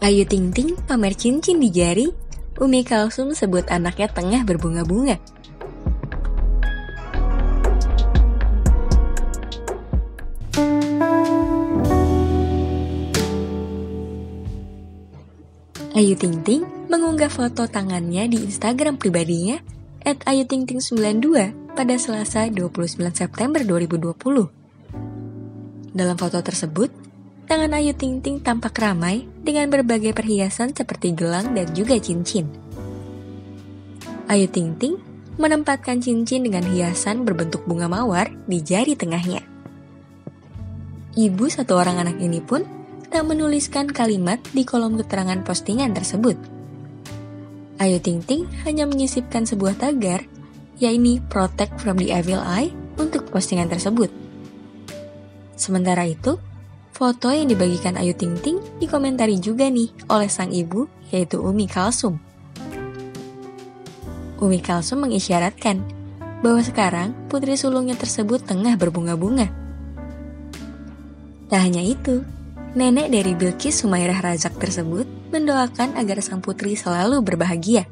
Ayu Ting Ting pamer cincin di jari, Umi Kalsum sebut anaknya tengah berbunga-bunga. Ayu Ting Ting mengunggah foto tangannya di Instagram pribadinya at Ayu Ting Ting 92 pada Selasa 29 September 2020. Dalam foto tersebut, tangan Ayu Ting Ting tampak ramai dengan berbagai perhiasan seperti gelang dan juga cincin. Ayu Ting Ting menempatkan cincin dengan hiasan berbentuk bunga mawar di jari tengahnya. Ibu satu orang anak ini pun tak menuliskan kalimat di kolom keterangan postingan tersebut. Ayu Ting Ting hanya menyisipkan sebuah tagar, yaitu Protect from the Evil Eye untuk postingan tersebut. Sementara itu, foto yang dibagikan Ayu Ting Ting dikomentari juga nih oleh sang ibu, yaitu Umi Kalsum. Umi Kalsum mengisyaratkan bahwa sekarang putri sulungnya tersebut tengah berbunga-bunga. Tak hanya itu, Nenek dari Bilqis Sumairah Razak tersebut mendoakan agar sang putri selalu berbahagia.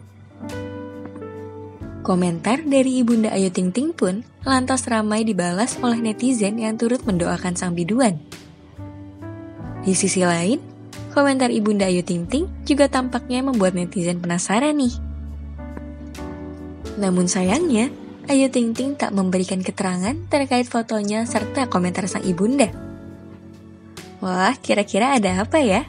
Komentar dari Ibunda Ayu Ting Ting pun lantas ramai dibalas oleh netizen yang turut mendoakan sang biduan. Di sisi lain, komentar Ibunda Ayu Ting Ting juga tampaknya membuat netizen penasaran nih. Namun sayangnya, Ayu Ting Ting tak memberikan keterangan terkait fotonya serta komentar sang ibunda. Wah, kira-kira ada apa ya?